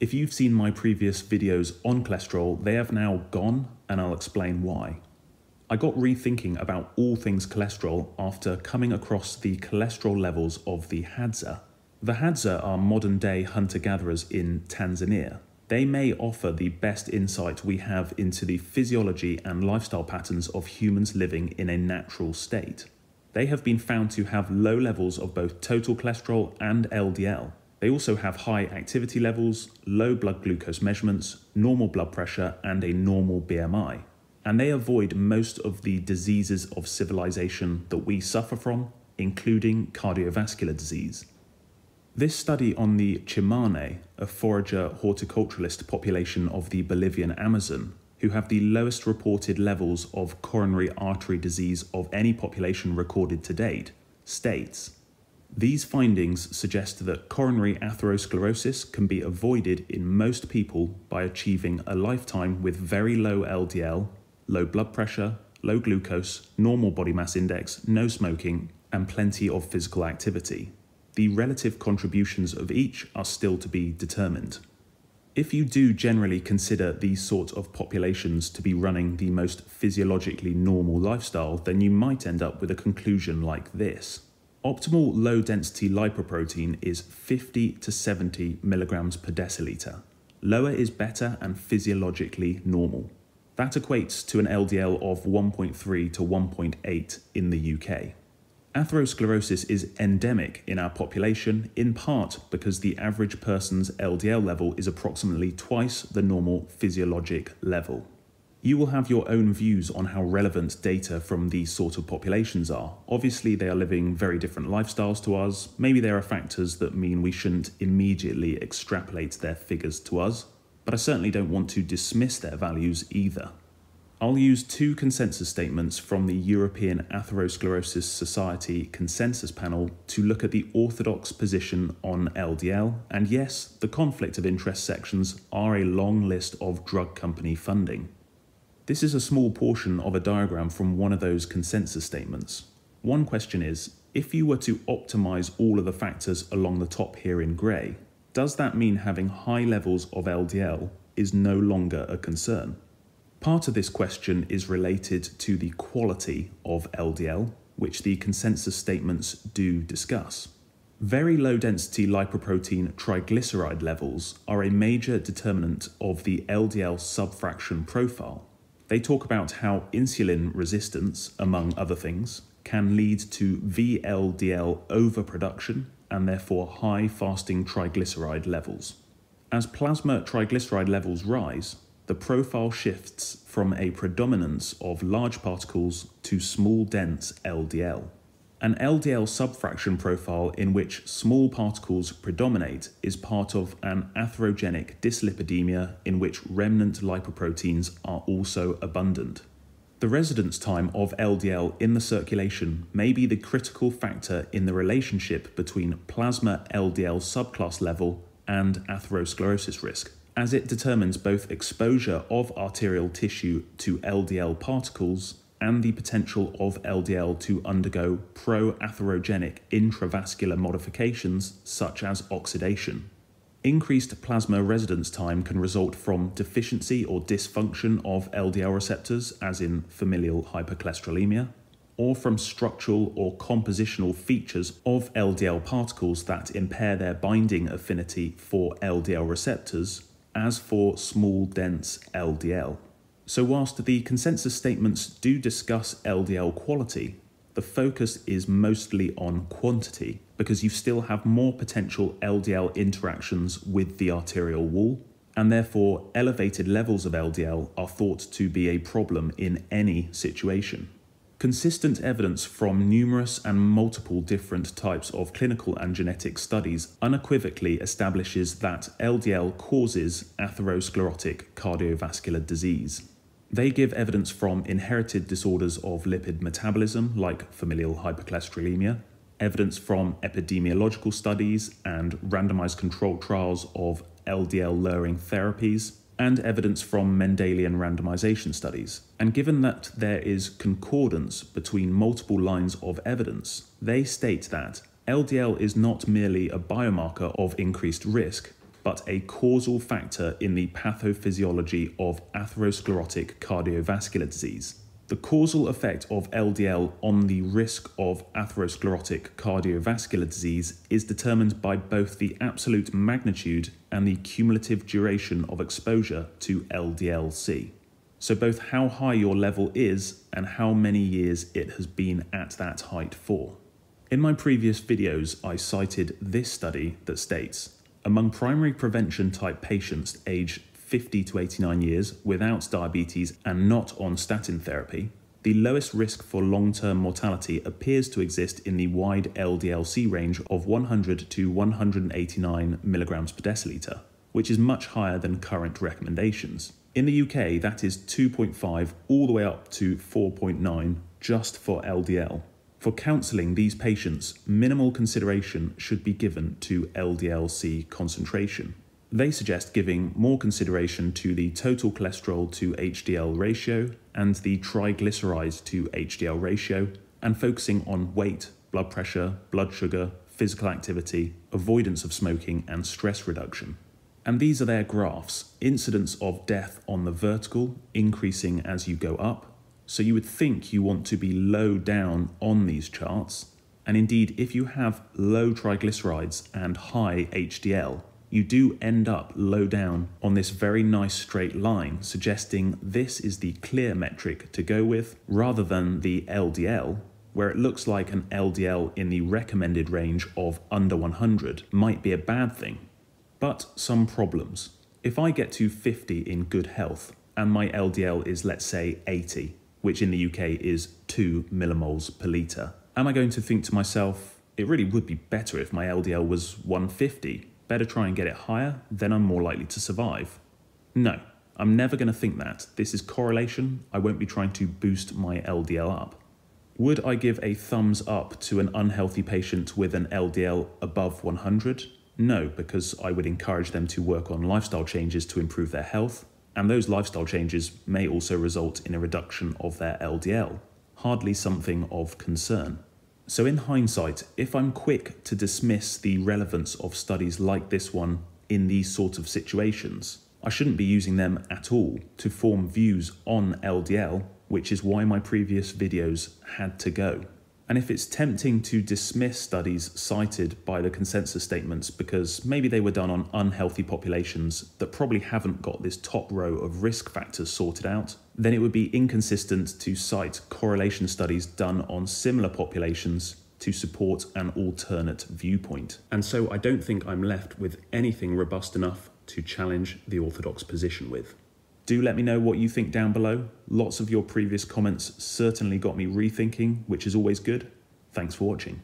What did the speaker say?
If you've seen my previous videos on cholesterol, they have now gone, and I'll explain why. I got rethinking about all things cholesterol after coming across the cholesterol levels of the Hadza. The Hadza are modern day hunter gatherers in Tanzania. They may offer the best insight we have into the physiology and lifestyle patterns of humans living in a natural state. They have been found to have low levels of both total cholesterol and LDL. They also have high activity levels, low blood glucose measurements, normal blood pressure, and a normal BMI and they avoid most of the diseases of civilization that we suffer from, including cardiovascular disease. This study on the Tsimane, a forager horticulturalist population of the Bolivian Amazon, who have the lowest reported levels of coronary artery disease of any population recorded to date, states these findings suggest that coronary atherosclerosis can be avoided in most people by achieving a lifetime with very low LDL low blood pressure, low glucose, normal body mass index, no smoking, and plenty of physical activity. The relative contributions of each are still to be determined. If you do generally consider these sorts of populations to be running the most physiologically normal lifestyle, then you might end up with a conclusion like this. Optimal low density lipoprotein is 50 to 70 milligrams per deciliter. Lower is better and physiologically normal. That equates to an LDL of 1.3 to 1.8 in the UK. Atherosclerosis is endemic in our population, in part because the average person's LDL level is approximately twice the normal physiologic level. You will have your own views on how relevant data from these sort of populations are. Obviously, they are living very different lifestyles to us. Maybe there are factors that mean we shouldn't immediately extrapolate their figures to us but I certainly don't want to dismiss their values either. I'll use two consensus statements from the European Atherosclerosis Society consensus panel to look at the orthodox position on LDL, and yes, the conflict of interest sections are a long list of drug company funding. This is a small portion of a diagram from one of those consensus statements. One question is if you were to optimize all of the factors along the top here in grey, does that mean having high levels of LDL is no longer a concern? Part of this question is related to the quality of LDL, which the consensus statements do discuss. Very low density lipoprotein triglyceride levels are a major determinant of the LDL subfraction profile. They talk about how insulin resistance, among other things, can lead to VLDL overproduction and therefore high fasting triglyceride levels. As plasma triglyceride levels rise, the profile shifts from a predominance of large particles to small dense LDL. An LDL subfraction profile in which small particles predominate is part of an atherogenic dyslipidemia in which remnant lipoproteins are also abundant. The residence time of LDL in the circulation may be the critical factor in the relationship between plasma LDL subclass level and atherosclerosis risk, as it determines both exposure of arterial tissue to LDL particles and the potential of LDL to undergo pro-atherogenic intravascular modifications such as oxidation. Increased plasma residence time can result from deficiency or dysfunction of LDL receptors, as in familial hypercholesterolemia, or from structural or compositional features of LDL particles that impair their binding affinity for LDL receptors, as for small dense LDL. So, whilst the consensus statements do discuss LDL quality, the focus is mostly on quantity because you still have more potential LDL interactions with the arterial wall, and therefore elevated levels of LDL are thought to be a problem in any situation. Consistent evidence from numerous and multiple different types of clinical and genetic studies unequivocally establishes that LDL causes atherosclerotic cardiovascular disease. They give evidence from inherited disorders of lipid metabolism, like familial hypercholesterolemia, evidence from epidemiological studies and randomized controlled trials of LDL lowering therapies, and evidence from Mendelian randomization studies. And given that there is concordance between multiple lines of evidence, they state that LDL is not merely a biomarker of increased risk, but a causal factor in the pathophysiology of atherosclerotic cardiovascular disease. The causal effect of LDL on the risk of atherosclerotic cardiovascular disease is determined by both the absolute magnitude and the cumulative duration of exposure to LDLC. So, both how high your level is and how many years it has been at that height for. In my previous videos, I cited this study that states among primary prevention type patients aged 50 to 89 years without diabetes and not on statin therapy, the lowest risk for long term mortality appears to exist in the wide LDLC range of 100 to 189 milligrams per deciliter, which is much higher than current recommendations. In the UK, that is 2.5 all the way up to 4.9 just for LDL. For counselling these patients, minimal consideration should be given to LDLC concentration. They suggest giving more consideration to the total cholesterol to HDL ratio and the triglycerides to HDL ratio, and focusing on weight, blood pressure, blood sugar, physical activity, avoidance of smoking, and stress reduction. And these are their graphs incidence of death on the vertical, increasing as you go up. So you would think you want to be low down on these charts. And indeed, if you have low triglycerides and high HDL, you do end up low down on this very nice straight line, suggesting this is the clear metric to go with rather than the LDL, where it looks like an LDL in the recommended range of under 100 might be a bad thing. But some problems. If I get to 50 in good health and my LDL is, let's say, 80, which in the UK is 2 millimoles per litre, am I going to think to myself, it really would be better if my LDL was 150 Better try and get it higher, then I'm more likely to survive. No, I'm never going to think that. This is correlation. I won't be trying to boost my LDL up. Would I give a thumbs up to an unhealthy patient with an LDL above 100? No, because I would encourage them to work on lifestyle changes to improve their health, and those lifestyle changes may also result in a reduction of their LDL. Hardly something of concern. So, in hindsight, if I'm quick to dismiss the relevance of studies like this one in these sort of situations, I shouldn't be using them at all to form views on LDL, which is why my previous videos had to go. And if it's tempting to dismiss studies cited by the consensus statements because maybe they were done on unhealthy populations that probably haven't got this top row of risk factors sorted out, then it would be inconsistent to cite correlation studies done on similar populations to support an alternate viewpoint. And so I don't think I'm left with anything robust enough to challenge the orthodox position with. Do let me know what you think down below. Lots of your previous comments certainly got me rethinking, which is always good. Thanks for watching.